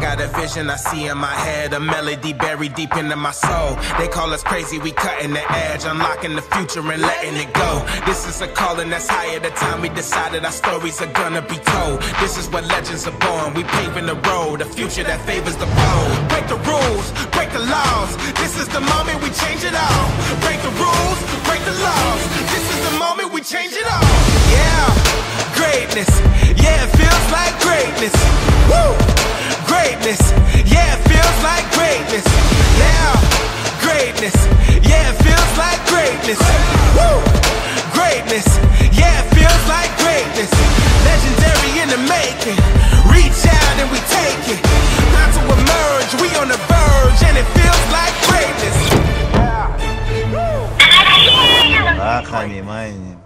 got a vision I see in my head, a melody buried deep into my soul. They call us crazy, we cutting the edge, unlocking the future and letting it go. This is a calling that's higher. The time we decided our stories are gonna be told. This is where legends are born. We paving the road, a future that favors the bold. Break the rules, break the laws. This is the moment we change it all. Break the rules, break the laws. This is the moment we change it all. Yeah, greatness. Greatness. Yeah, it feels like greatness. Yeah, greatness. Yeah, it feels like greatness. Woo! Greatness. Yeah, it feels like greatness. Legendary in the making. Reach out and we take it. Not to emerge, we on the verge, and it feels like greatness. Baka ni man.